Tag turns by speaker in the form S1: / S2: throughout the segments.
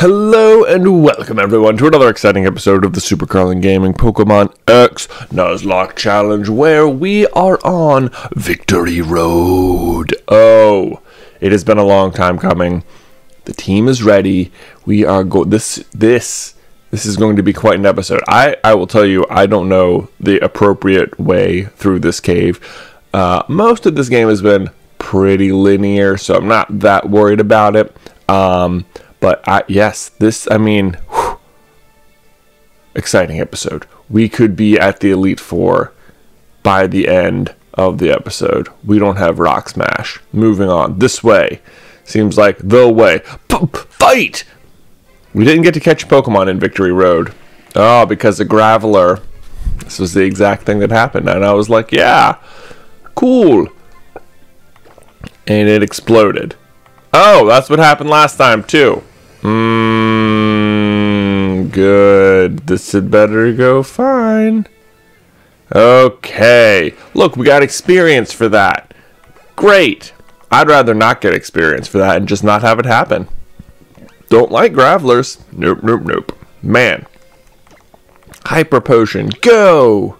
S1: Hello and welcome everyone to another exciting episode of the Super Carlin Gaming Pokemon X Nuzlocke Challenge where we are on Victory Road. Oh, it has been a long time coming. The team is ready. We are go this this this is going to be quite an episode. I I will tell you I don't know the appropriate way through this cave. Uh, most of this game has been pretty linear, so I'm not that worried about it. Um, but I, yes, this, I mean, whew, exciting episode. We could be at the Elite Four by the end of the episode. We don't have Rock Smash. Moving on. This way. Seems like the way. P- fight! We didn't get to catch Pokemon in Victory Road. Oh, because the Graveler. This was the exact thing that happened. And I was like, yeah, cool. And it exploded. Oh, that's what happened last time, too. Mmm, good. This had better go fine. Okay. Look, we got experience for that. Great. I'd rather not get experience for that and just not have it happen. Don't like Gravelers. Nope, nope, nope. Man. Hyper Potion, go!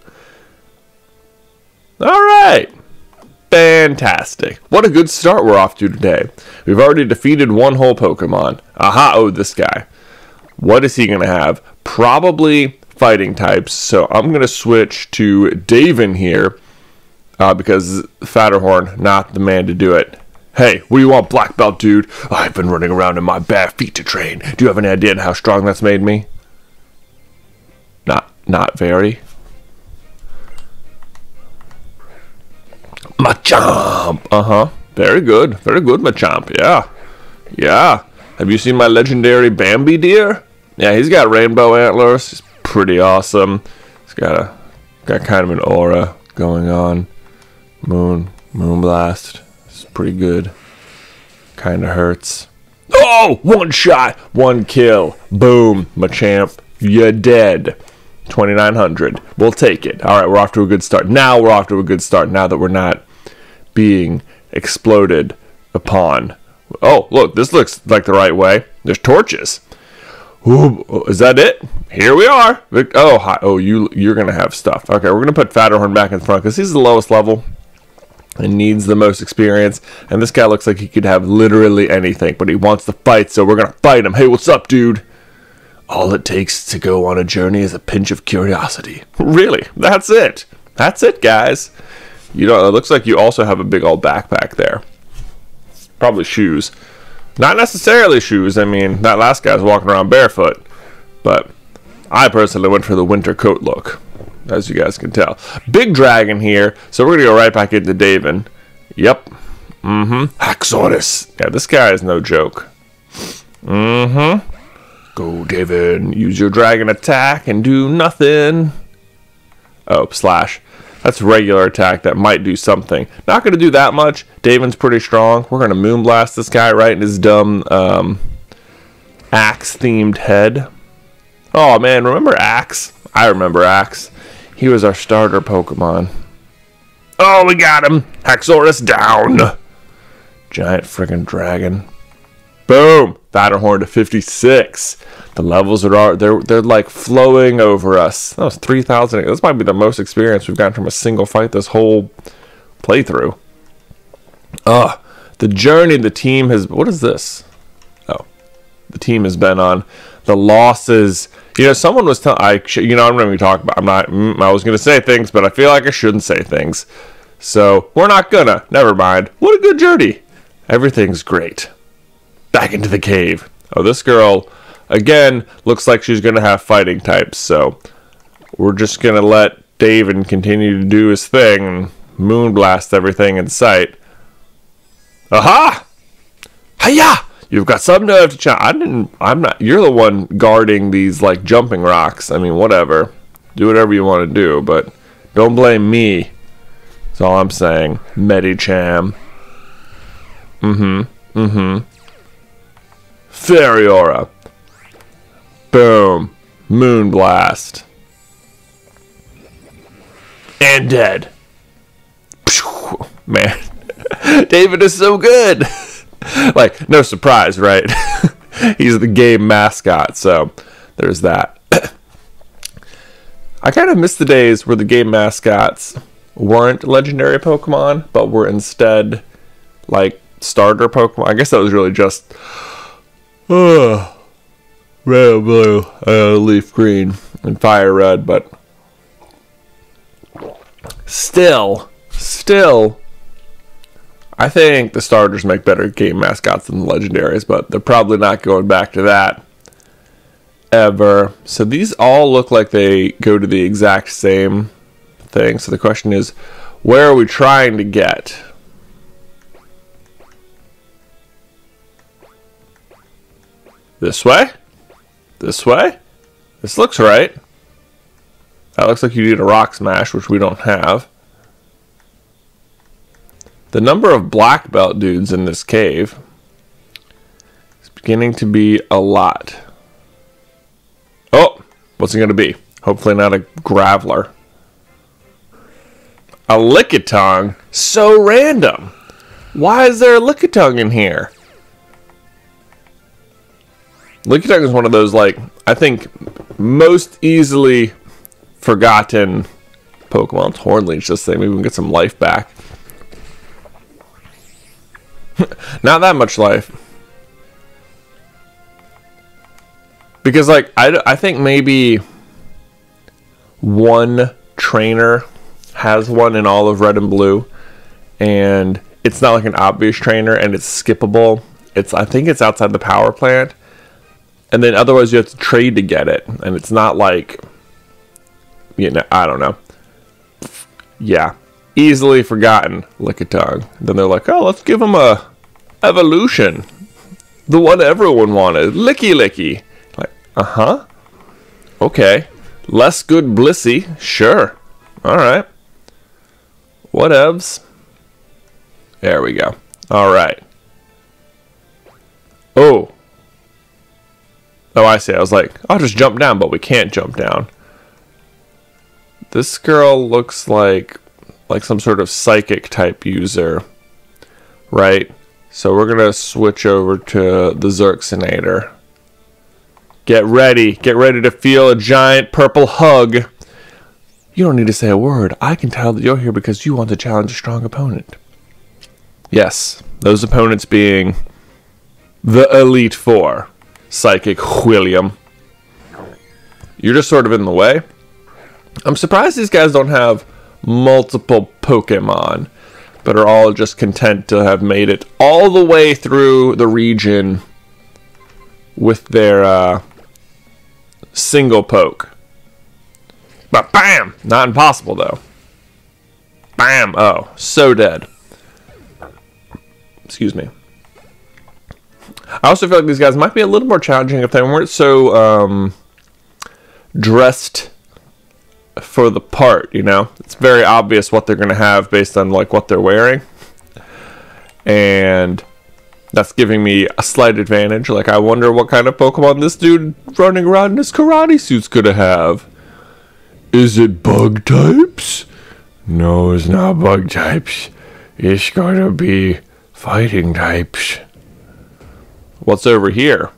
S1: Alright. Fantastic. What a good start we're off to today. We've already defeated one whole Pokemon. Aha, oh, this guy. What is he going to have? Probably fighting types. So I'm going to switch to Davin here uh, because Fatterhorn, not the man to do it. Hey, what do you want, black belt dude? I've been running around in my bare feet to train. Do you have any idea how strong that's made me? Not, not very. Machamp. Uh huh. Very good. Very good, Machamp. Yeah. Yeah. Have you seen my legendary Bambi deer? Yeah, he's got rainbow antlers. He's pretty awesome. He's got a got kind of an aura going on. Moon Moonblast. It's pretty good. Kind of hurts. Oh, one shot, one kill. Boom, Machamp. You're dead. 2900. We'll take it. All right, we're off to a good start. Now we're off to a good start. Now that we're not being exploded upon. Oh, look, this looks like the right way. There's torches. Ooh, is that it? Here we are. Oh, hi. oh, you you're gonna have stuff. Okay, we're gonna put Fatterhorn back in front because he's the lowest level and needs the most experience. And this guy looks like he could have literally anything, but he wants to fight, so we're gonna fight him. Hey, what's up, dude? All it takes to go on a journey is a pinch of curiosity. Really? That's it. That's it, guys. You know, it looks like you also have a big old backpack there. Probably shoes. Not necessarily shoes. I mean, that last guy's walking around barefoot. But I personally went for the winter coat look, as you guys can tell. Big dragon here, so we're going to go right back into Davin. Yep. Mm-hmm. Haxorus. Yeah, this guy is no joke. Mm-hmm. Go, Davin. Use your dragon attack and do nothing. Oh, slash. That's regular attack that might do something. Not going to do that much. Davin's pretty strong. We're going to Moonblast this guy right in his dumb um, axe-themed head. Oh, man, remember Axe? I remember Axe. He was our starter Pokemon. Oh, we got him. Haxorus down. Giant friggin' dragon. Boom! Fatterhorn to 56. The levels are they're they're like flowing over us. That was 3,000. This might be the most experience we've gotten from a single fight this whole playthrough. Ugh. The journey the team has. What is this? Oh, the team has been on. The losses. You know, someone was telling. I you know I'm not going to talk about. I'm not. Mm, I was going to say things, but I feel like I shouldn't say things. So we're not gonna. Never mind. What a good journey. Everything's great back into the cave. Oh, this girl, again, looks like she's going to have fighting types, so we're just going to let David continue to do his thing and moonblast everything in sight. Aha! Hiya! You've got some nerve to challenge. I didn't. I'm not. You're the one guarding these like jumping rocks. I mean, whatever. Do whatever you want to do, but don't blame me. That's all I'm saying. Medicham. Mm-hmm. Mm-hmm. Fairy Aura. Boom. Moonblast. And dead. Man. David is so good. like, no surprise, right? he's the game mascot. So there's that. I kind of miss the days where the game mascots weren't legendary Pokemon, but were instead like starter Pokemon. I guess that was really just uh, red, blue, uh, leaf green, and fire red, but still, still, I think the starters make better game mascots than the legendaries, but they're probably not going back to that ever. So these all look like they go to the exact same thing. So the question is, where are we trying to get? This way? This way? This looks right. That looks like you need a rock smash, which we don't have. The number of black belt dudes in this cave is beginning to be a lot. Oh, what's it going to be? Hopefully not a Graveler. A Lickitung? So random. Why is there a Lickitung in here? Lickitung is one of those, like, I think most easily forgotten Pokemon. Hornleech, just say maybe we can get some life back. Not that much life. Because, like, I, I think maybe one trainer has one in all of red and blue. And it's not like an obvious trainer and it's skippable. It's I think it's outside the power plant. And then otherwise you have to trade to get it. And it's not like you know, I don't know. Yeah. Easily forgotten Lickitung. Then they're like, oh, let's give him a evolution. The one everyone wanted. Lickilicky. Like, uh-huh. Okay. Less good Blissey. Sure. Alright. Whatevs. There we go. Alright. Oh. Oh, I see. I was like, I'll just jump down, but we can't jump down. This girl looks like like some sort of psychic type user. Right? So we're gonna switch over to the Zerxinator. Get ready. Get ready to feel a giant purple hug. You don't need to say a word. I can tell that you're here because you want to challenge a strong opponent. Yes, those opponents being the Elite Four. Psychic William. You're just sort of in the way. I'm surprised these guys don't have multiple Pokemon, but are all just content to have made it all the way through the region with their uh, single poke. But bam! Not impossible, though. Bam! Oh, so dead. Excuse me. I also feel like these guys might be a little more challenging if they weren't so um, dressed for the part, you know? It's very obvious what they're going to have based on like what they're wearing. And that's giving me a slight advantage. Like I wonder what kind of Pokemon this dude running around in his karate suit's to have. Is it bug types? No, it's not bug types. It's to be fighting types. What's over here?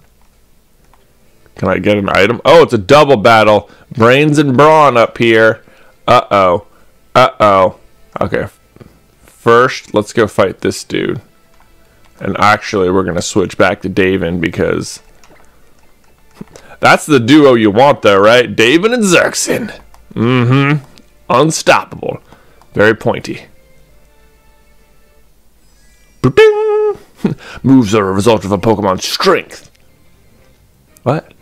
S1: Can I get an item? Oh, it's a double battle. Brains and brawn up here. Uh-oh. Uh-oh. Okay. First, let's go fight this dude. And actually, we're going to switch back to Davin because... That's the duo you want though, right? Davin and Zerxin. Mm-hmm. Unstoppable. Very pointy. Moves are a result of a Pokemon's strength. What?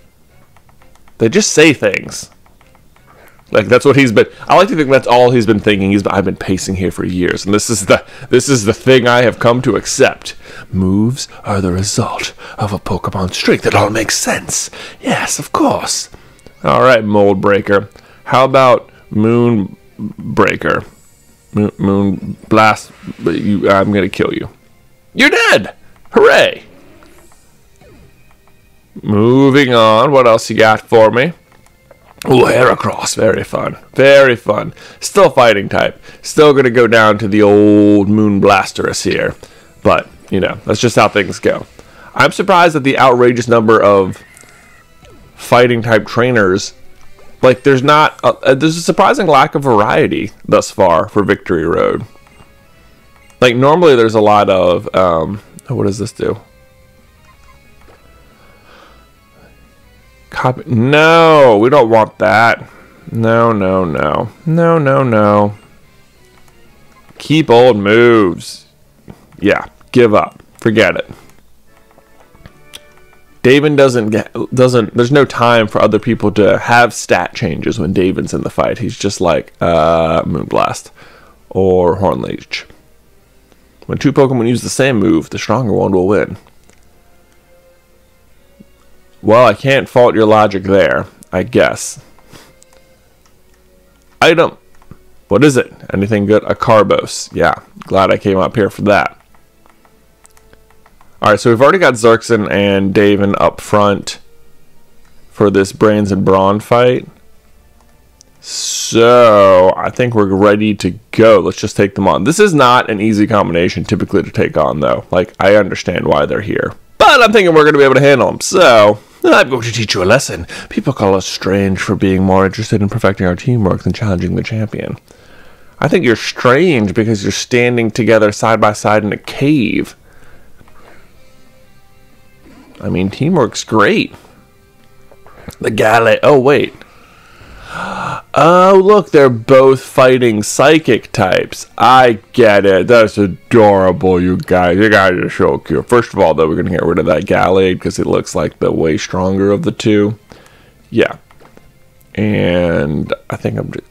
S1: They just say things. Like that's what he's been. I like to think that's all he's been thinking. He's been, I've been pacing here for years, and this is the this is the thing I have come to accept. Moves are the result of a Pokemon strength. It all makes sense. Yes, of course. All right, Mold Breaker. How about Moon Breaker? Moon, moon Blast. You, I'm gonna kill you. You're dead. Hooray! Moving on, what else you got for me? Oh, Heracross, very fun. Very fun. Still fighting type. Still gonna go down to the old Moon Blasterus here. But, you know, that's just how things go. I'm surprised at the outrageous number of fighting type trainers. Like, there's not, a, there's a surprising lack of variety thus far for Victory Road. Like, normally there's a lot of, um, what does this do? Copy. No, we don't want that. No, no, no. No, no, no. Keep old moves. Yeah, give up. Forget it. David doesn't get doesn't there's no time for other people to have stat changes when David's in the fight. He's just like uh Moonblast or Hornleech. When two Pokemon use the same move, the stronger one will win. Well, I can't fault your logic there, I guess. Item. What is it? Anything good? A Carbos. Yeah, glad I came up here for that. Alright, so we've already got Zerxin and Daven up front for this Brains and Brawn fight. So, I think we're ready to go. Let's just take them on. This is not an easy combination typically to take on, though. Like, I understand why they're here. But I'm thinking we're going to be able to handle them. So, I'm going to teach you a lesson. People call us strange for being more interested in perfecting our teamwork than challenging the champion. I think you're strange because you're standing together side by side in a cave. I mean, teamwork's great. The Gallade. Oh, wait. Oh, look, they're both fighting psychic types. I get it. That's adorable, you guys. You guys are so cute. First of all, though, we're going to get rid of that Gallade because it looks like the way stronger of the two. Yeah. And I think I'm just.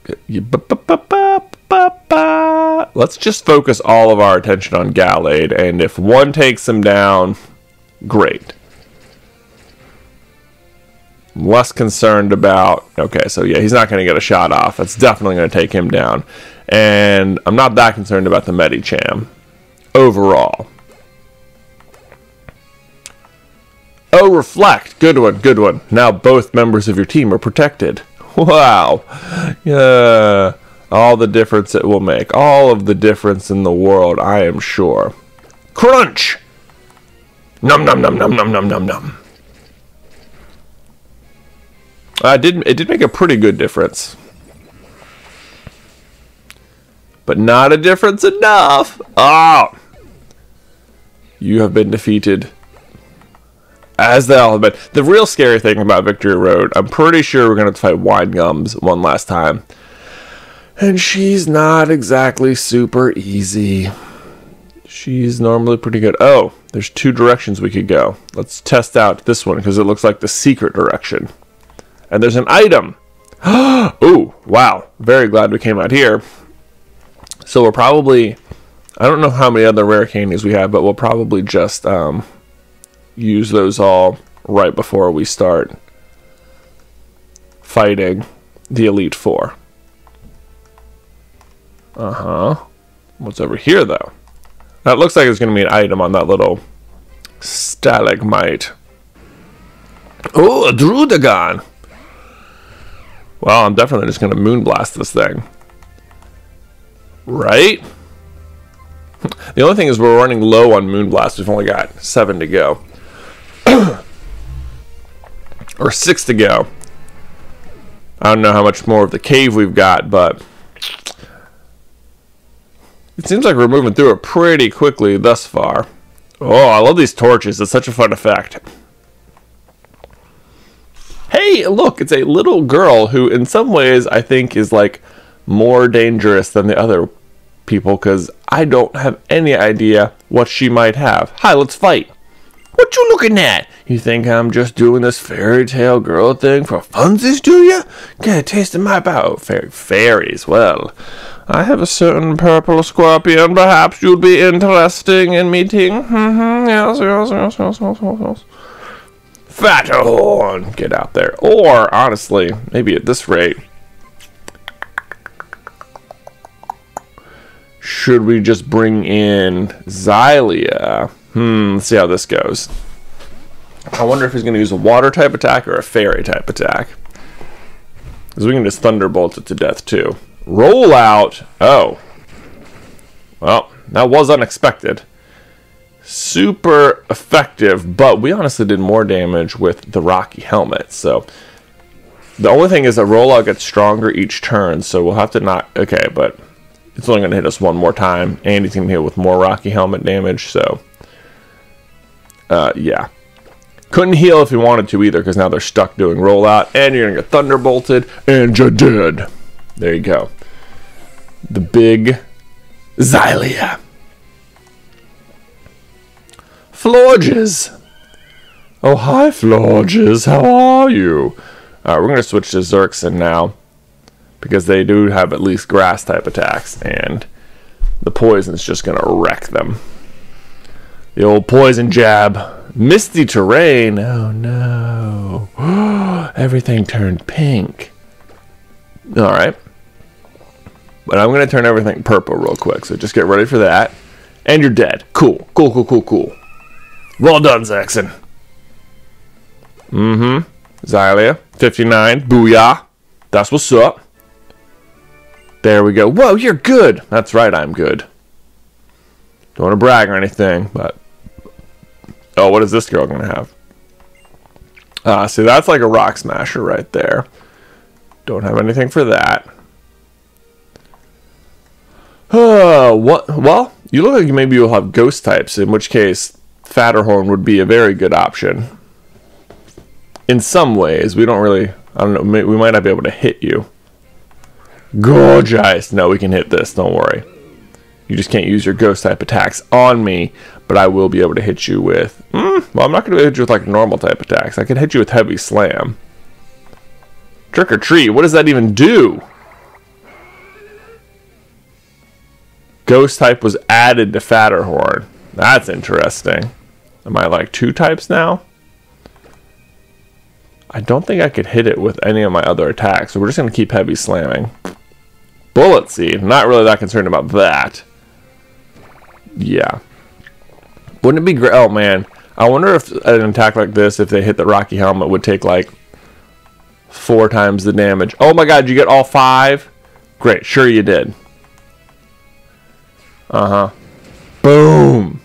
S1: Let's just focus all of our attention on Gallade. And if one takes him down, great less concerned about. Okay, so yeah, he's not going to get a shot off. That's definitely going to take him down. And I'm not that concerned about the Medicham overall. Oh, reflect. Good one, good one. Now both members of your team are protected. Wow. Yeah. All the difference it will make. All of the difference in the world, I am sure. Crunch! Num num num num num num num num. I did. It did make a pretty good difference, but not a difference enough. Ah, oh, you have been defeated. As the alphabet. The real scary thing about Victory Road, I'm pretty sure we're gonna fight Wine Gums one last time, and she's not exactly super easy. She's normally pretty good. Oh, there's two directions we could go. Let's test out this one because it looks like the secret direction and there's an item. Ooh, wow. Very glad we came out here. So we're probably, I don't know how many other rare candies we have, but we'll probably just um, use those all right before we start fighting the Elite Four. Uh huh. What's over here, though? That looks like it's going to be an item on that little stalagmite. Oh, a Druddigon! Well, I'm definitely just going to moonblast this thing. Right? The only thing is we're running low on moonblast. We've only got seven to go. or six to go. I don't know how much more of the cave we've got, but it seems like we're moving through it pretty quickly thus far. Oh, I love these torches. It's such a fun effect hey, look, it's a little girl who, in some ways, I think is like more dangerous than the other people because I don't have any idea what she might have. Hi, let's fight. What you looking at? You think I'm just doing this fairy tale girl thing for funsies, do you? Get a taste of my bow. Fairy fairies, well. I have a certain purple scorpion. Perhaps you'd be interesting in meeting. Mm-hmm. Yes, yes, yes, yes, yes, yes. Fathorn, get out there. Or, honestly, maybe at this rate, should we just bring in Xylia? Hmm, let's see how this goes. I wonder if he's going to use a water type attack or a fairy type attack. Because we can just thunderbolt it to death too. Roll out. Oh. Well, that was unexpected. Super effective, but we honestly did more damage with the Rocky helmet. So the only thing is that rollout gets stronger each turn, so we'll have to not okay, but it's only going to hit us one more time, and he's going to hit with more Rocky helmet damage. So uh, yeah. Couldn't heal if he wanted to either, because now they're stuck doing rollout, and you're gonna get thunderbolted, and you're dead. There you go. The big Xylia. Florges. Oh, hi, Florges. How are you? Alright, we're going to switch to Zerxin now. Because they do have at least grass type attacks. And the poison's just going to wreck them. The old poison jab. Misty terrain. Oh, no. everything turned pink. Alright. But I'm going to turn everything purple real quick. So just get ready for that. And you're dead. Cool. Cool, cool, cool, cool. Well done, Zerxin. Mm-hmm. Xylia, 59. Booyah. That's what's up. There we go. Whoa, you're good. That's right, I'm good. Don't want to brag or anything, but... Oh, what is this girl going to have? Ah, uh, see, that's like a rock smasher right there. Don't have anything for that. Uh, what? Well, you look like maybe you'll have ghost types, in which case Fatterhorn would be a very good option. In some ways, we don't really, I don't know, we might not be able to hit you. Gourgeist! No, we can hit this, don't worry. You just can't use your ghost type attacks on me, but I will be able to hit you with, mm, well, I'm not going to hit you with like normal type attacks. I can hit you with heavy slam. Trick or treat, what does that even do? Ghost type was added to Fatterhorn. That's interesting. Am I like two types now? I don't think I could hit it with any of my other attacks, so we're just going to keep heavy slamming. Bullet Seed. Not really that concerned about that. Yeah. Wouldn't it be great? Oh, man. I wonder if an attack like this, if they hit the Rocky Helmet, would take like four times the damage. Oh my god, you get all five? Great, sure you did. Uh-huh. Boom.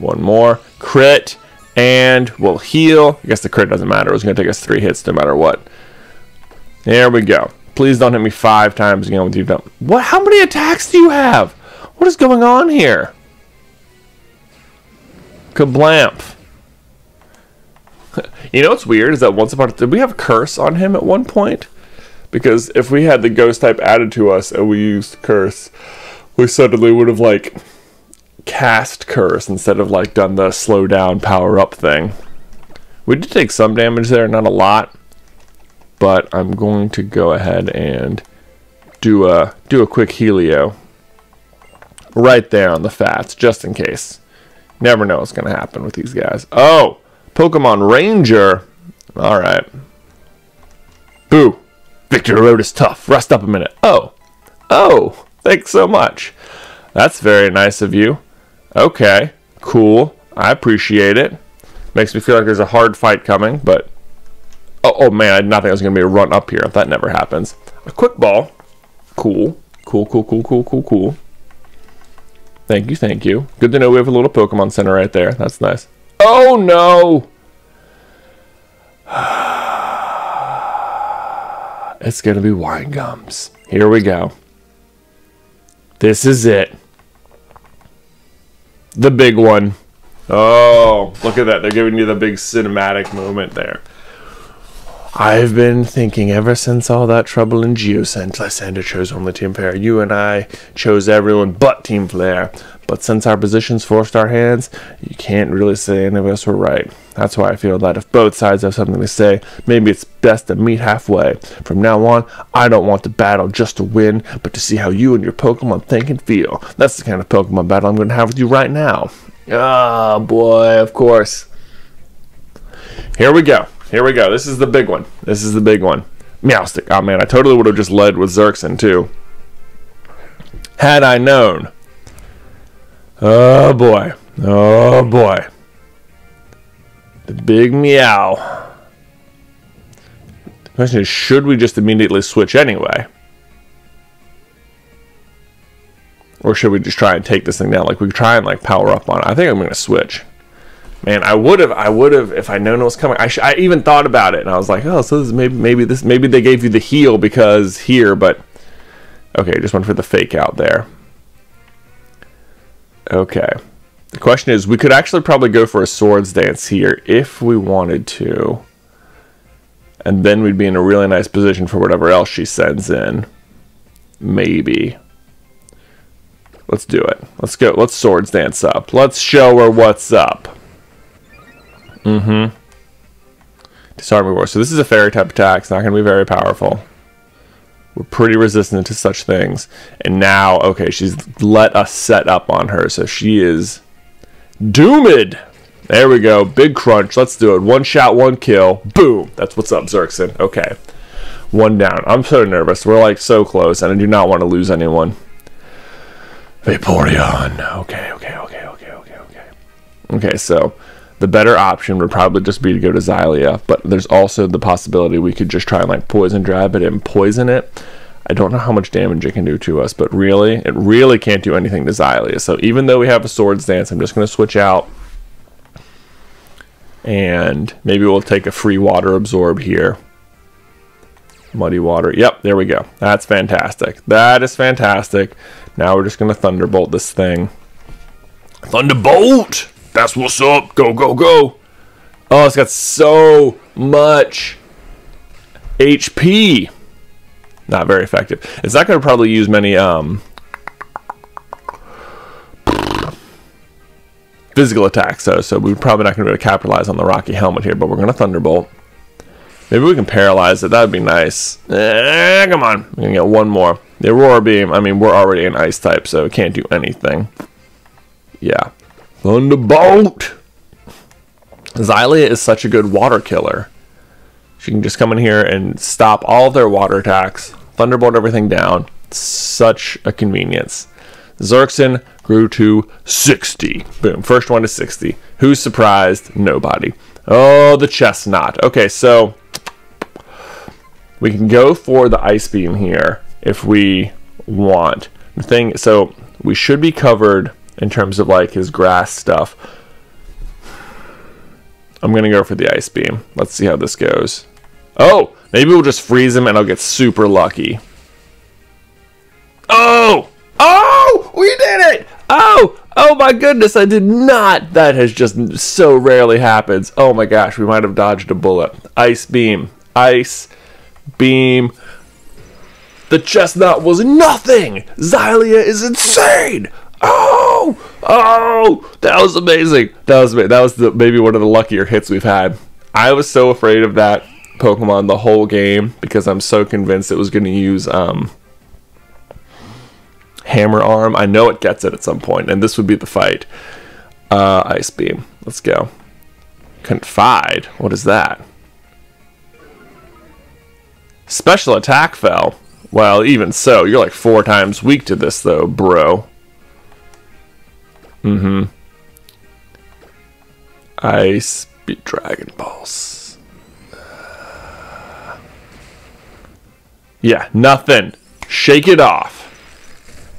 S1: One more. Crit. And we'll heal. I guess the crit doesn't matter. It's going to take us three hits no matter what. There we go. Please don't hit me five times again with you done. What? How many attacks do you have? What is going on here? Kablamp. you know what's weird is that once upon a did we have a curse on him at one point? Because if we had the ghost type added to us and we used curse, we suddenly would have like cast curse instead of like done the slow down power up thing. We did take some damage there, not a lot, but I'm going to go ahead and do a do a quick helio right there on the fats just in case. Never know what's going to happen with these guys. Oh, Pokemon Ranger. All right. Boo. Victor Road is tough. Rest up a minute. Oh. Oh. Thanks so much. That's very nice of you. Okay, cool. I appreciate it. Makes me feel like there's a hard fight coming, but... Oh, oh man, I did not think I was going to be a run up here. That never happens. A quick ball. Cool. Cool, cool, cool, cool, cool, cool. Thank you, thank you. Good to know we have a little Pokemon Center right there. That's nice. Oh, no! it's going to be wine gums. Here we go. This is it. The big one. Oh, look at that. They're giving you the big cinematic moment there. I've been thinking ever since all that trouble in Geosenge, Lysandre chose only Team Flare. You and I chose everyone but Team Flare. But since our positions forced our hands, you can't really say any of us were right. That's why I feel that if both sides have something to say, maybe it's best to meet halfway. From now on, I don't want to battle just to win, but to see how you and your Pokemon think and feel. That's the kind of Pokemon battle I'm going to have with you right now. Ah, oh, boy, of course. Here we go. Here we go. This is the big one. This is the big one. Meowstic. Oh man, I totally would have just led with Zerxin too. Had I known. Oh boy. Oh boy. The big meow. The question is, should we just immediately switch anyway? Or should we just try and take this thing down? Like we try and like power up on it. I think I'm gonna switch. Man, I would have, I would have, if I known it was coming. I, sh- I even thought about it, and I was like, oh, so this is maybe, maybe this, maybe they gave you the heel because here, but okay, just went for the fake out there. Okay, the question is, we could actually probably go for a swords dance here if we wanted to, and then we'd be in a really nice position for whatever else she sends in. Maybe. Let's do it. Let's go. Let's swords dance up. Let's show her what's up. Mm-hmm. Disarming Voice. So this is a fairy type attack. It's not going to be very powerful. We're pretty resistant to such things. And now, okay, she's let us set up on her. So she is doomed. There we go. Big crunch. Let's do it. One shot, one kill. Boom. That's what's up, Zerxin. Okay. One down. I'm so nervous. We're like so close, and I do not want to lose anyone. Vaporeon. Okay, okay, okay, okay, okay, okay. Okay, so the better option would probably just be to go to Xylia, but there's also the possibility we could just try and like poison drive it and poison it. I don't know how much damage it can do to us, but really, it really can't do anything to Xylia. So even though we have a Swords Dance, I'm just going to switch out. And maybe we'll take a free water absorb here. Muddy water. Yep, there we go. That's fantastic. That is fantastic. Now we're just going to Thunderbolt this thing. Thunderbolt! That's what's up. Go, go, go. Oh, it's got so much HP. Not very effective. It's not going to probably use many um, physical attacks, though, so we're probably not going to be able to capitalize on the Rocky Helmet here, but we're going to Thunderbolt. Maybe we can paralyze it. That would be nice. Eh, come on. We're going to get one more. The Aurora Beam, I mean, we're already an Ice type, so it can't do anything. Yeah. Thunderbolt! Xylia is such a good water killer. She can just come in here and stop all of their water attacks, thunderbolt everything down. Such a convenience. Zerxin grew to 60. Boom. First one to 60. Who's surprised? Nobody. Oh, the Chesnaught. Okay, so we can go for the ice beam here if we want. The thing, so we should be covered in terms of like his grass stuff. I'm gonna go for the ice beam. Let's see how this goes. Oh, maybe we'll just freeze him and I'll get super lucky. Oh! Oh! We did it! Oh! Oh my goodness, I did not! That has just so rarely happens. Oh my gosh, we might have dodged a bullet. Ice beam. Ice beam. The Chesnaught was nothing! Xylia is insane! Oh, oh, that was amazing. That was that was the, maybe one of the luckier hits we've had. I was so afraid of that Pokemon the whole game because I'm so convinced it was going to use um, Hammer Arm. I know it gets it at some point, and this would be the fight. Uh, Ice Beam. Let's go. Confide. What is that? Special attack fell. Well, even so, you're like four times weak to this, though, bro. Mm-hmm. Ice beat Dragon Balls. Yeah, nothing. Shake it off.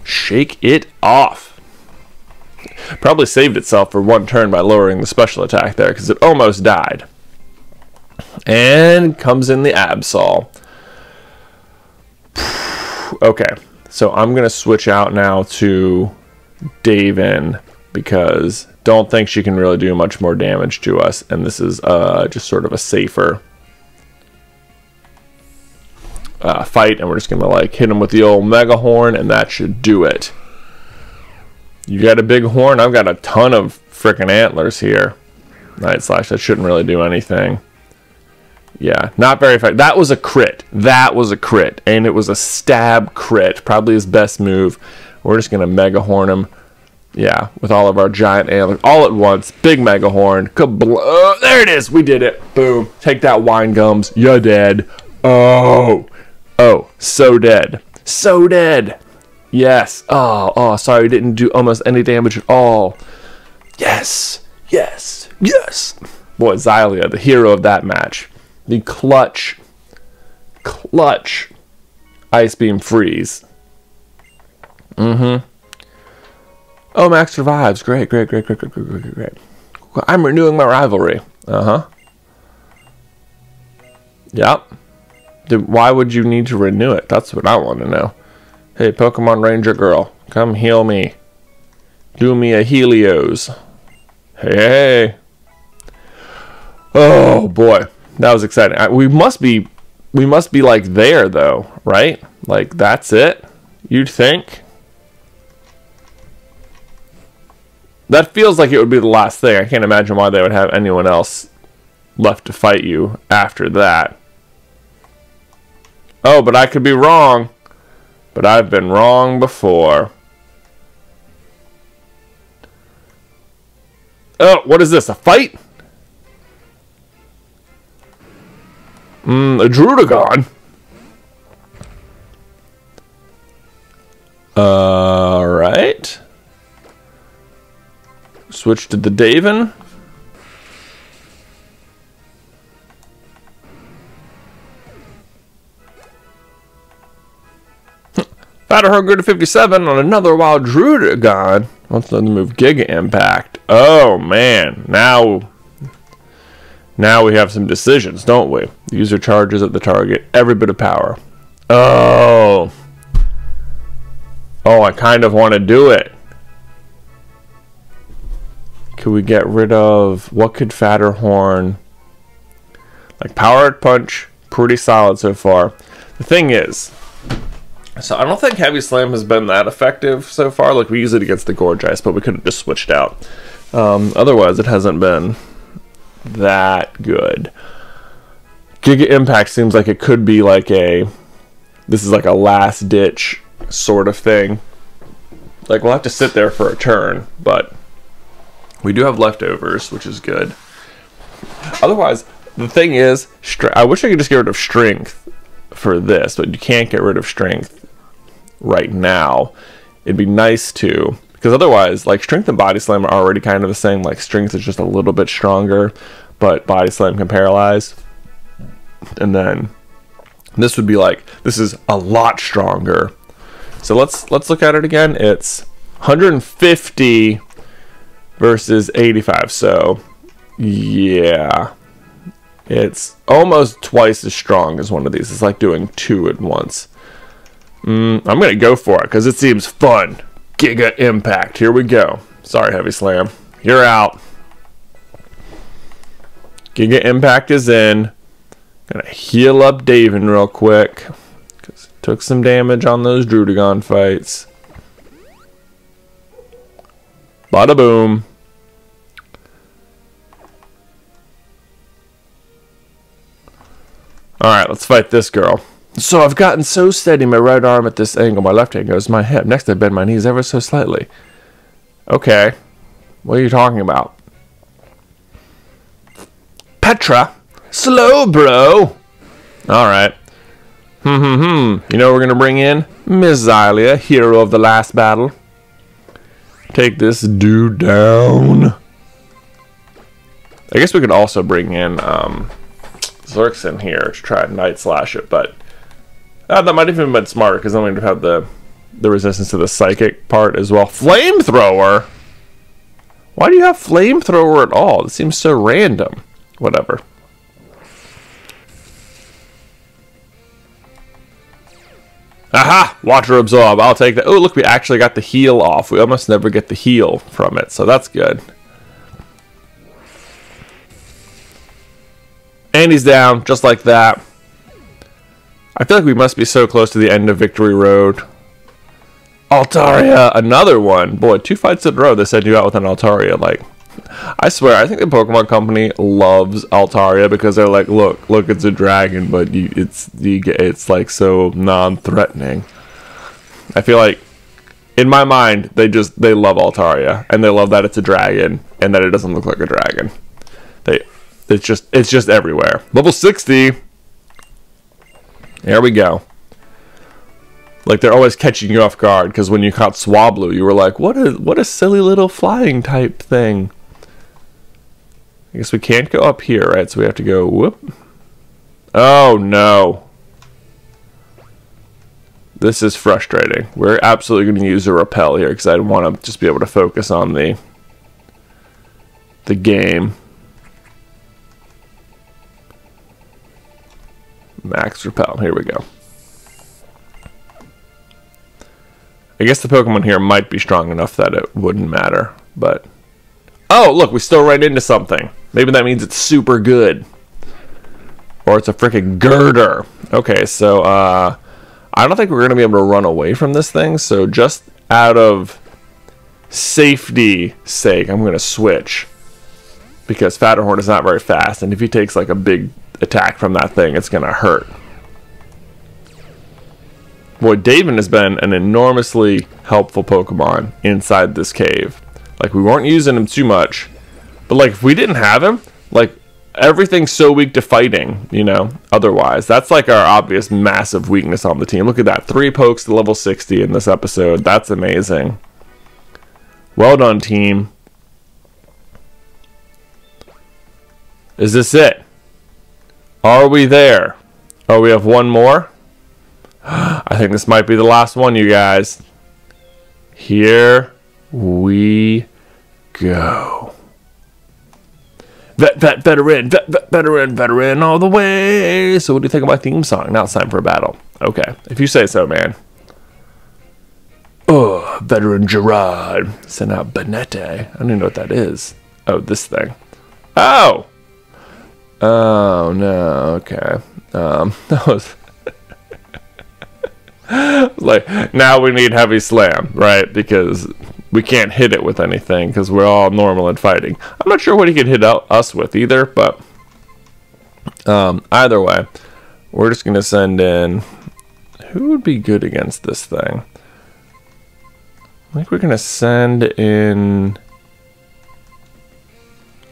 S1: Shake it off. Probably saved itself for one turn by lowering the special attack there because it almost died. And comes in the Absol. Okay, so I'm going to switch out now to Daven because don't think she can really do much more damage to us. And this is uh, just sort of a safer uh, fight. And we're just to like hit him with the old Mega Horn and that should do it. You got a big horn? I've got a ton of freaking antlers here. Night Slash, that shouldn't really do anything. Yeah, not very effective. That was a crit. That was a crit. And it was a stab crit. Probably his best move. We're just to Mega Horn him. Yeah, with all of our giant antlers all at once. Big mega horn. Uh, there it is. We did it. Boom. Take that wine gums. You're dead. Oh. Oh, so dead. So dead. Yes. Oh, oh, sorry. Didn't do almost any damage at all. Yes. Yes. Yes. Boy, Xylia, the hero of that match. The clutch. Clutch. Ice Beam Freeze. Mm hmm. Oh, Max survives. Great, great, great, great, great, great, great, great. I'm renewing my rivalry. Uh huh. Yep. Then why would you need to renew it? That's what I want to know. Hey, Pokemon Ranger girl, come heal me. Do me a Helios. Hey, hey. Oh boy, that was exciting. I, we must be, we must be like there though, right? Like that's it. You'd think. That feels like it would be the last thing. I can't imagine why they would have anyone else left to fight you after that. Oh, but I could be wrong. But I've been wrong before. Oh, what is this? A fight? Mm, a Druddigon. Alright. Switch to the Daven. Fatter Hunger to 57 on another wild Druddigon. Let's let them move Giga Impact. Oh man, now now we have some decisions, don't we? The user charges at the target every bit of power. Oh. Oh, I kind of want to do it. Could we get rid of what could Fatterhorn like powered punch pretty solid so far. The thing is, so I don't think Heavy Slam has been that effective so far. Like we use it against the Gourgeist, but we could have just switched out. Um, otherwise, it hasn't been that good. Giga Impact seems like it could be like a this is like a last ditch sort of thing. Like we'll have to sit there for a turn, but we do have leftovers, which is good. Otherwise, the thing is, I wish I could just get rid of strength for this, but you can't get rid of strength right now. It'd be nice to, because otherwise, like strength and body slam are already kind of the same. Like strength is just a little bit stronger, but body slam can paralyze. And then this would be like this is a lot stronger. So let's let's look at it again. It's 150 versus 85. So yeah. It's almost twice as strong as one of these. It's like doing two at once. Mm, I'm going to go for it because it seems fun. Giga Impact. Here we go. Sorry, Heavy Slam. You're out. Giga Impact is in. Gonna heal up Daven real quick. Because took some damage on those Druddigon fights. Bada boom. Alright, let's fight this girl. So I've gotten so steady my right arm at this angle, my left hand goes my hip. Next I bend my knees ever so slightly. Okay. What are you talking about? Petra? Slow, bro! Alright. Hmm, hmm, hmm. You know we're gonna bring in? Miss Xylia, hero of the last battle. Take this dude down. I guess we could also bring in um, Zerxin here to try and Night Slash it, but uh, that might have even been smarter because then we'd have the the resistance to the psychic part as well. Flamethrower. Why do you have flamethrower at all? It seems so random. Whatever. Aha! Water absorb. I'll take that. Oh, look, we actually got the heal off. We almost never get the heal from it, so that's good. And he's down, just like that. I feel like we must be so close to the end of Victory Road. Altaria, another one. Boy, two fights in a row they send you out with an Altaria. Like, I swear, I think the Pokemon Company loves Altaria because they're like, look, look, it's a dragon, but you, it's you, it's like so non-threatening. I feel like, in my mind, they just they love Altaria and they love that it's a dragon and that it doesn't look like a dragon. They, it's just it's just everywhere. Level sixty. There we go. Like they're always catching you off guard because when you caught Swablu, you were like, "What a what a silly little flying type thing." I guess we can't go up here, right? So we have to go whoop. Oh no. This is frustrating. We're absolutely going to use a repel here because I want to just be able to focus on the the game. Max repel. Here we go. I guess the Pokemon here might be strong enough that it wouldn't matter, but... Oh, look, we still ran into something. Maybe that means it's super good. Or it's a freaking Gurdurr. Okay, so, uh... I don't think we're going to be able to run away from this thing, so just out of safety sake, I'm going to switch. Because Fatterhorn is not very fast, and if he takes like a big attack from that thing, it's going to hurt. Boy, Daven has been an enormously helpful Pokemon inside this cave. Like, we weren't using him too much. But, like, if we didn't have him, like, everything's so weak to fighting, you know, otherwise. That's, like, our obvious massive weakness on the team. Look at that. Three pokes to level 60 in this episode. That's amazing. Well done, team. Is this it? Are we there? Oh, we have one more? I think this might be the last one, you guys. Here we go. Vet, vet, veteran, vet, vet, veteran, veteran all the way. So, what do you think of my theme song? Now it's time for a battle. Okay, if you say so, man. Oh, veteran Gerard. Send out Banette. I don't even know what that is. Oh, this thing. Oh! Oh, no, okay. Um, that was like now we need heavy slam, right? Because we can't hit it with anything because we're all normal in fighting. I'm not sure what he could hit us with either, but um, either way, we're just gonna send in. Who would be good against this thing? I think we're gonna send in.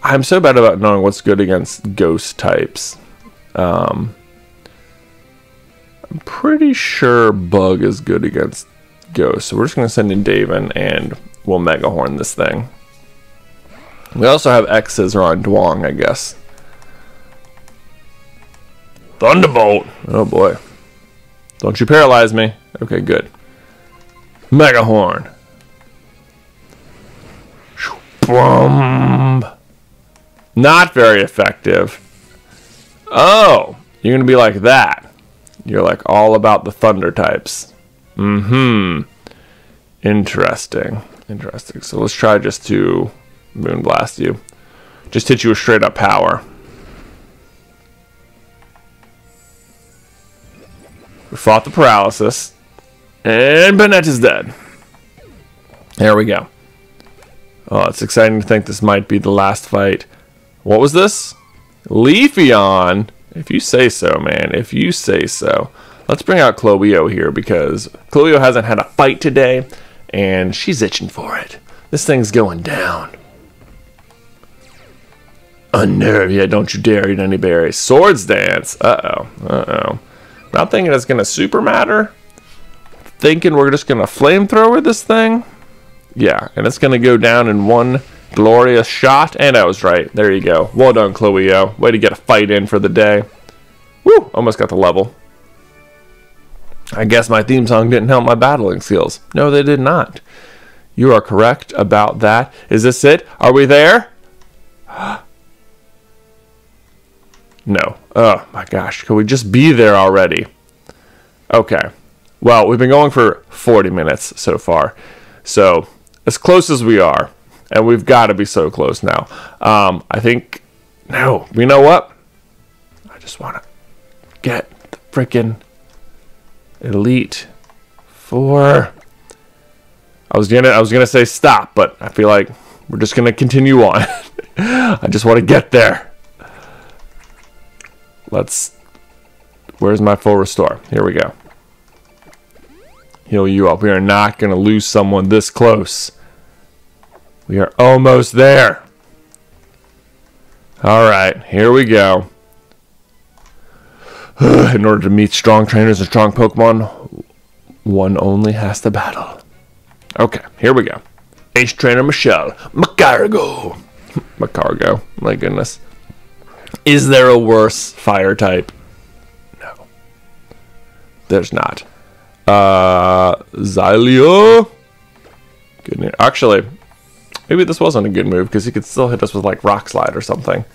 S1: I'm so bad about knowing what's good against ghost types. Um, I'm pretty sure Bug is good against Ghost. So we're just going to send in Daven and we'll Mega Horn this thing. We also have X's on Dwong, I guess. Thunderbolt! Oh boy. Don't you paralyze me. Okay, good. Mega Horn. Boom. Not very effective. Oh, you're going to be like that. You're like all about the thunder types. Mm-hmm. Interesting. Interesting. So let's try just to moonblast you. Just hit you with straight up power. We fought the paralysis. And Banette is dead. There we go. Oh, it's exciting to think this might be the last fight. What was this? Leafeon. If you say so, man. If you say so. Let's bring out Chloeo here because Chloeo hasn't had a fight today and she's itching for it. This thing's going down. Unnerve, yeah, don't you dare eat any berries. Swords dance. Uh-oh, uh-oh. Not thinking it's going to super matter. Thinking we're just going to flamethrower this thing. Yeah, and it's going to go down in one Glorious shot, and I was right. There you go. Well done, Chloeo. Way to get a fight in for the day. Woo! Almost got the level. I guess my theme song didn't help my battling skills. No, they did not. You are correct about that. Is this it? Are we there? no. Oh my gosh. Could we just be there already? Okay. Well, we've been going for 40 minutes so far. So, as close as we are, and we've got to be so close now. Um, I think, no, you know what? I just want to get the freaking Elite Four. I was gonna, I was gonna say stop, but I feel like we're just gonna continue on. I just want to get there. Let's. Where's my full restore? Here we go. Heal you up. We are not gonna lose someone this close. We are almost there. All right, here we go. In order to meet strong trainers and strong Pokemon, one only has to battle. Okay, here we go. Ace Trainer Michelle. Magcargo. Magcargo. My goodness. Is there a worse fire type? No. There's not. Uh, Xylio. Good news. Actually, maybe this wasn't a good move because he could still hit us with like Rock Slide or something.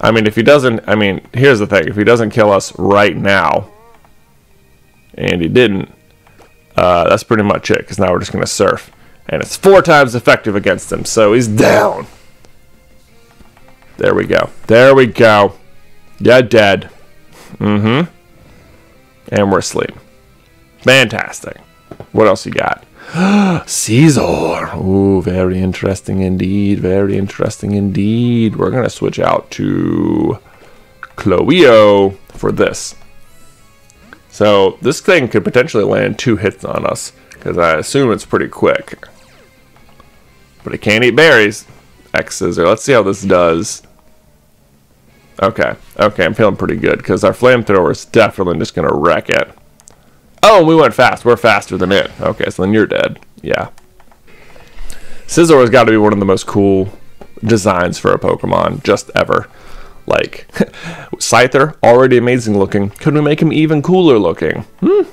S1: I mean, if he doesn't, I mean, here's the thing. If he doesn't kill us right now, and he didn't, uh, that's pretty much it because now we're just going to surf. And it's four times effective against him, so he's down. There we go. There we go. Yeah, dead. Mm-hmm. And we're asleep. Fantastic. What else you got? Scizor. Ooh, very interesting indeed. Very interesting indeed. We're going to switch out to Cloeo for this. So this thing could potentially land two hits on us because I assume it's pretty quick. But it can't eat berries. X scissor. Let's see how this does. Okay. Okay, I'm feeling pretty good because our flamethrower is definitely just going to wreck it. Oh, we went fast. We're faster than it. Okay, so then you're dead. Yeah. Scizor has got to be one of the most cool designs for a Pokemon just ever. Like, Scyther, already amazing looking. Could we make him even cooler looking? Hmm.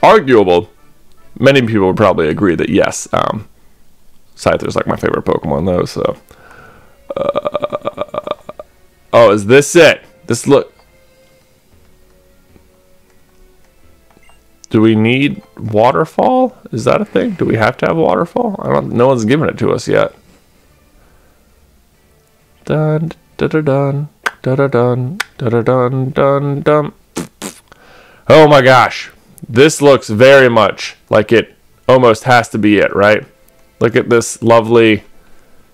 S1: Arguable. Many people would probably agree that yes, um, Scyther's like my favorite Pokemon though, so. Uh, oh, is this it? This look. Do we need waterfall? Is that a thing? Do we have to have waterfall? I don't. No one's given it to us yet. Dun da da dun da da dun da da dun dun dun. Oh my gosh, this looks very much like it almost has to be it, right? Look at this lovely,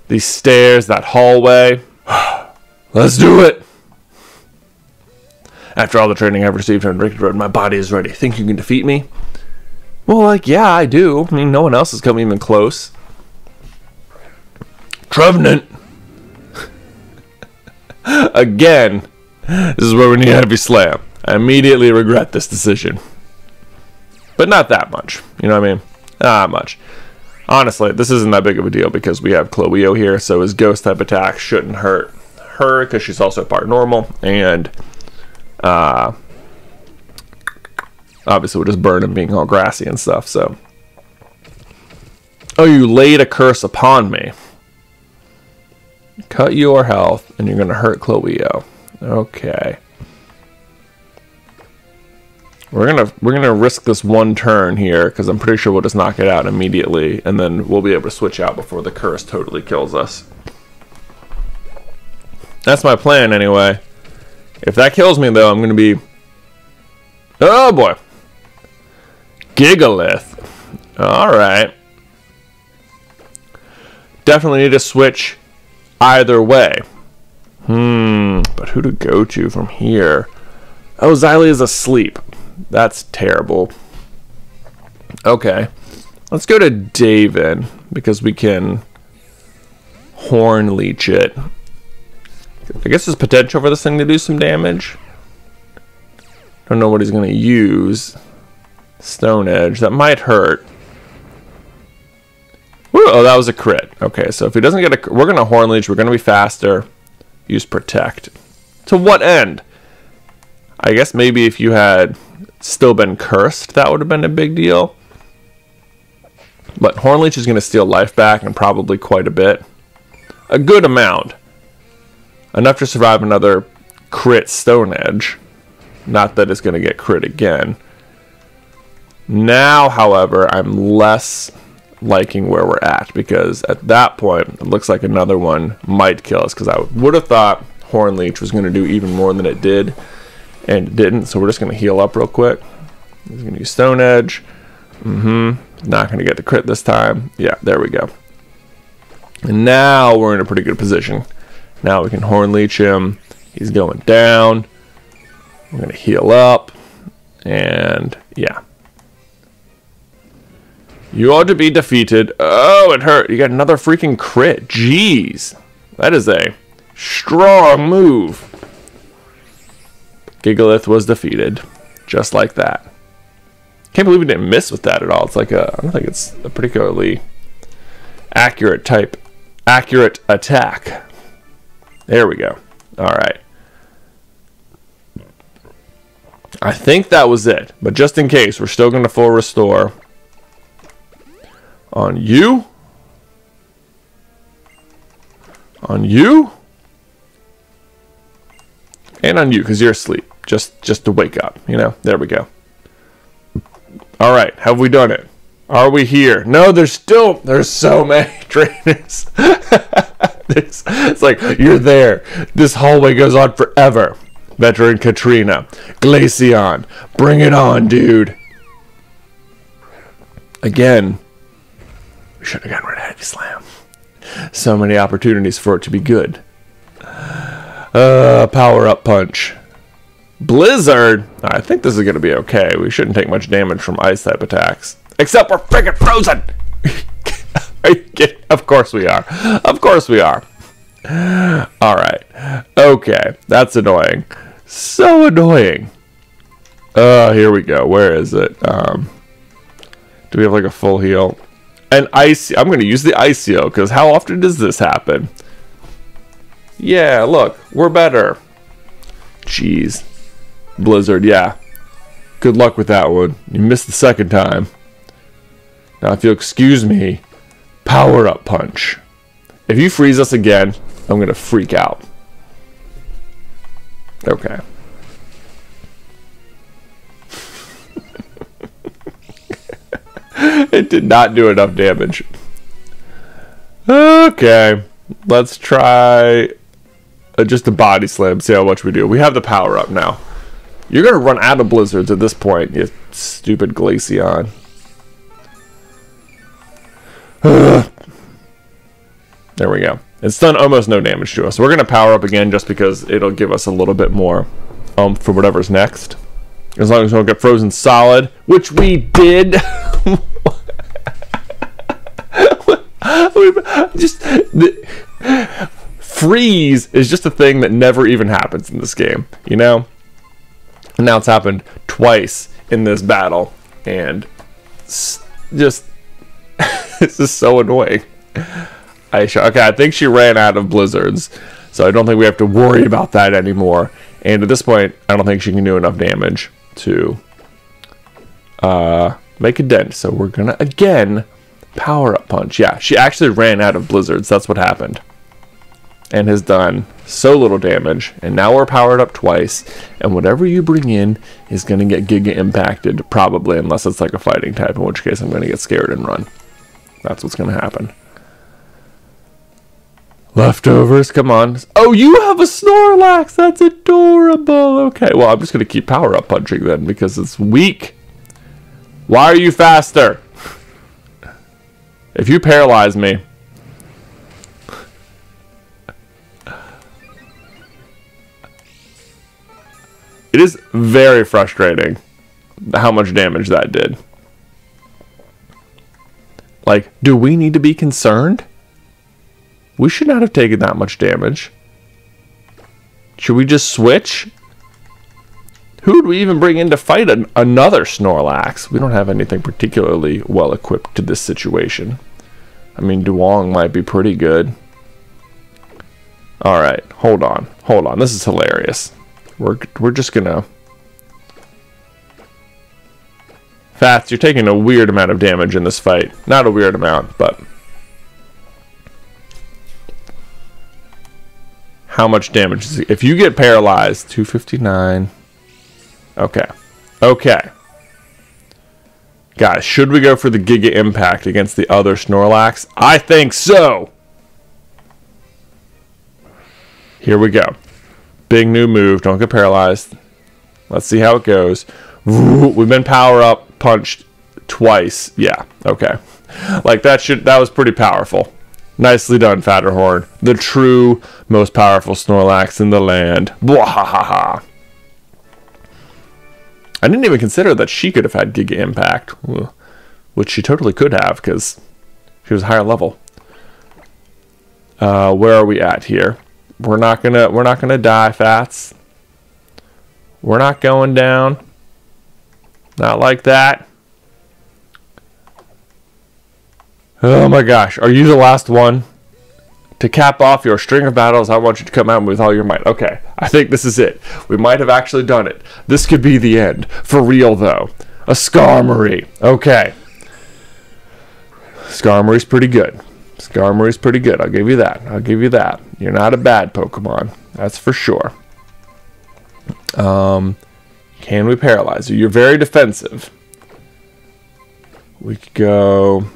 S1: these stairs, that hallway. Let's do it. After all the training I've received on Victory Road, my body is ready. Think you can defeat me? Well, like, yeah, I do. I mean, no one else has come even close. Trevenant! Again, this is where we need a heavy slam. I immediately regret this decision. But not that much. You know what I mean? Not much. Honestly, this isn't that big of a deal because we have Cloeo here, so his ghost type attack shouldn't hurt her because she's also part normal, and uh, obviously we'll just burn him being all grassy and stuff, so. Oh, you laid a curse upon me. Cut your health, and you're to hurt Cloeo. Okay. We're gonna we're gonna risk this one turn here because I'm pretty sure we'll just knock it out immediately, and then we'll be able to switch out before the curse totally kills us. That's my plan anyway. If that kills me though, I'm gonna be Oh boy. Gigalith. Alright. Definitely need to switch either way. Hmm, but who to go to from here? Oh, Xylee is asleep. That's terrible. Okay. Let's go to David because we can horn leech it. I guess there's potential for this thing to do some damage. Don't know what he's going to use. Stone Edge. That might hurt. Oh, that was a crit. Okay, so if he doesn't get a... We're going to Horn Leech. We're going to be faster. Use Protect. To what end? I guess maybe if you had still been cursed, that would have been a big deal. But Horn Leech is going to steal life back and probably quite a bit. A good amount. Enough to survive another crit Stone Edge. Not that it's going to get crit again. Now, however, I'm less liking where we're at because at that point, it looks like another one might kill us because I would have thought Horn Leech was going to do even more than it did and it didn't. So we're just going to heal up real quick. He's going to use Stone Edge. Mm-hmm. Not going to get the crit this time. Yeah, there we go. And now we're in a pretty good position. Now we can Horn Leech him. He's going down. We're going to heal up. And yeah. You ought to be defeated. Oh, it hurt. You got another freaking crit. Jeez. That is a strong move. Gigalith was defeated. Just like that. Can't believe we didn't miss with that at all. It's like a, I don't think it's a particularly accurate type, accurate attack. There we go. All right. I think that was it. But just in case, we're still going to full restore. On you. On you. And on you, because you're asleep. Just, just to wake up, you know? There we go. All right, have we done it? Are we here? No, there's still, there's so many trainers. it's like, you're there. This hallway goes on forever. Veteran Katrina. Glaceon. Bring it on, dude. Again, we should have gotten rid of Heavy Slam. So many opportunities for it to be good. Uh, power up punch. Blizzard. I think this is going to be okay. We shouldn't take much damage from ice type attacks. Except we're freaking frozen. of course we are. Of course we are. All right. Okay. That's annoying. So annoying. Uh, here we go. Where is it? Um, do we have like a full heal? And ice. I'm going to use the Ice Heal because how often does this happen? Yeah, look, we're better. Jeez. Blizzard, yeah. Good luck with that one. You missed the second time. Now, if you'll excuse me, power up punch. If you freeze us again, I'm going to freak out. Okay. it did not do enough damage. Okay. Let's try uh, just a body slam, see how much we do. We have the power up now. You're going to run out of blizzards at this point, you stupid Glaceon. there we go. It's done almost no damage to us. We're going to power up again just because it'll give us a little bit more um, for whatever's next. As long as we don't get frozen solid, which we did. just the, freeze is just a thing that never even happens in this game, you know? And now it's happened twice in this battle, and just this is so annoying. Ice Heal. Okay, I think she ran out of blizzards, so I don't think we have to worry about that anymore. And at this point, I don't think she can do enough damage to uh, make a dent. So we're gonna again power up punch. Yeah, she actually ran out of blizzards. That's what happened, and has done so little damage. And now we're powered up twice, and whatever you bring in is gonna get Giga impacted probably, unless it's like a fighting type. In which case, I'm gonna get scared and run. That's what's gonna happen. Leftovers, come on. Oh, you have a Snorlax. That's adorable. Okay, well, I'm just going to keep power up punching then because it's weak. Why are you faster? If you paralyze me. It is very frustrating how much damage that did. Like, do we need to be concerned? We should not have taken that much damage. Should we just switch? Who would we even bring in to fight an another Snorlax? We don't have anything particularly well equipped to this situation. I mean, Duong might be pretty good. Alright, hold on. Hold on. This is hilarious. We're, we're just gonna... Fats, you're taking a weird amount of damage in this fight. Not a weird amount, but... how much damage is it? If you get paralyzed, 259. Okay. Okay. Guys, should we go for the Giga Impact against the other Snorlax? I think so! Here we go. Big new move. Don't get paralyzed. Let's see how it goes. We've been power up, punched twice. Yeah, okay. Like that should that was pretty powerful. Nicely done, Fatterhorn. The true, most powerful Snorlax in the land. Bwahaha. I didn't even consider that she could have had Giga Impact, which she totally could have because she was higher level. Uh, where are we at here? We're not gonna we're not gonna die, Fats. We're not going down. Not like that. Oh my gosh, are you the last one To cap off your string of battles, I want you to come out with all your might. Okay, I think this is it. We might have actually done it. This could be the end. For real, though. A Skarmory. Okay. Skarmory's pretty good. Skarmory's pretty good. I'll give you that. I'll give you that. You're not a bad Pokemon. That's for sure. Um, can we paralyze you? You're very defensive. We could go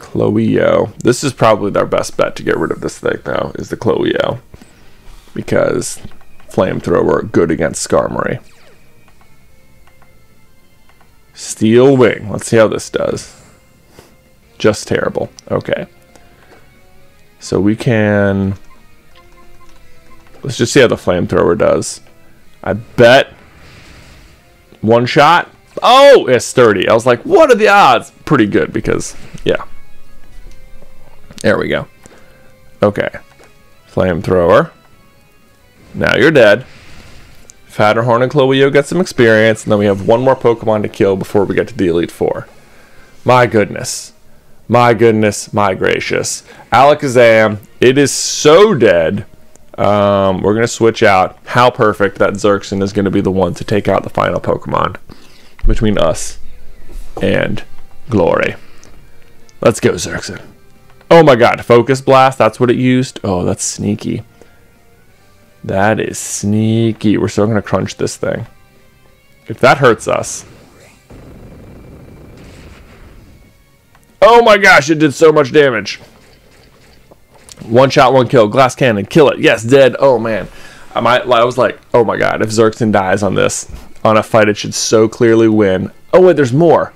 S1: Cloeo. This is probably our best bet to get rid of this thing, though, is the Cloeo. Because Flamethrower good against Skarmory. Steel Wing. Let's see how this does. Just terrible. Okay. So we can... Let's just see how the Flamethrower does. I bet one shot. Oh, it's 30. I was like, what are the odds? Pretty good because, yeah. There we go. Okay. Flamethrower. Now you're dead. Fatterhorn and Cloeo get some experience, and then we have one more Pokemon to kill before we get to the Elite Four. My goodness. My goodness, my gracious. Alakazam, it is so dead. Um, we're going to switch out. How perfect that Zerxin is going to be the one to take out the final Pokemon between us and Glory. Let's go, Zerxin. Oh my god, Focus Blast, that's what it used? Oh, that's sneaky. That is sneaky. We're still going to crunch this thing. If that hurts us. Oh my gosh, it did so much damage. One shot, one kill. Glass cannon, kill it. Yes, dead. Oh man. I, might, I was like, oh my god, if Zerxin dies on this, on a fight, it should so clearly win. Oh wait, there's more.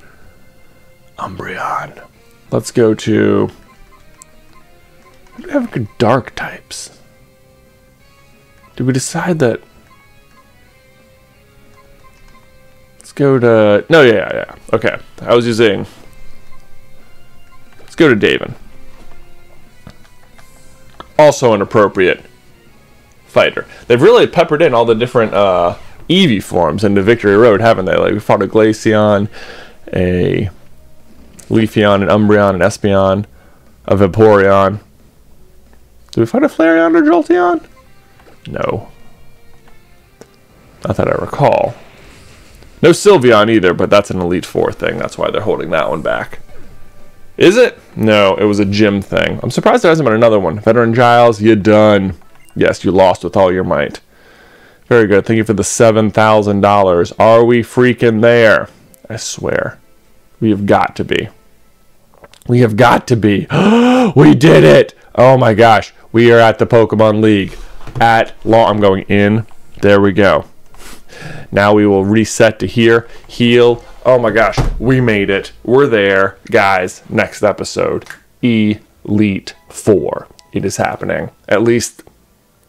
S1: Umbreon. Let's go to... We have good dark types. Did we decide that... Let's go to... No, yeah, yeah. Okay. I was using... Let's go to Davin. Also an appropriate fighter. They've really peppered in all the different uh, Eevee forms into Victory Road, haven't they? Like, we fought a Glaceon, a Leafeon, an Umbreon, an Espeon, a Vaporeon. Did we fight a Flareon or Jolteon? No. Not that I recall. No Sylveon either, but that's an Elite Four thing. That's why they're holding that one back. Is it? No, it was a gym thing. I'm surprised there hasn't been another one. Veteran Giles, you done. Yes, you lost with all your might. Very good. Thank you for the $7,000. Are we freaking there? I swear. We have got to be. We have got to be. we did it! Oh my gosh. We are at the Pokemon League. At law. I'm going in. There we go. Now we will reset to here. Heal. Oh my gosh. We made it. We're there. Guys, next episode. Elite Four. It is happening. At least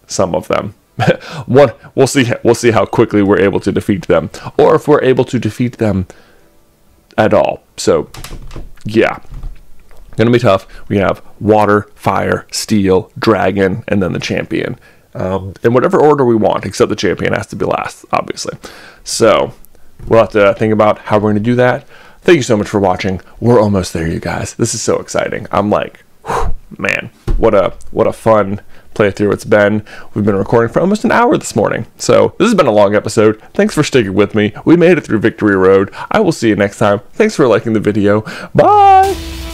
S1: some of them. One, we'll see. We'll see how quickly we're able to defeat them, or if we're able to defeat them at all. So, yeah, gonna be tough. We have water, fire, steel, dragon, and then the champion. Um, in whatever order we want, except the champion has to be last, obviously. So, we'll have to think about how we're gonna do that. Thank you so much for watching. We're almost there, you guys. This is so exciting. I'm like, whew, man, what a what a fun playthrough it's been. We've been recording for almost an hour this morning. So this has been a long episode. Thanks for sticking with me. We made it through Victory Road. I will see you next time. Thanks for liking the video. Bye!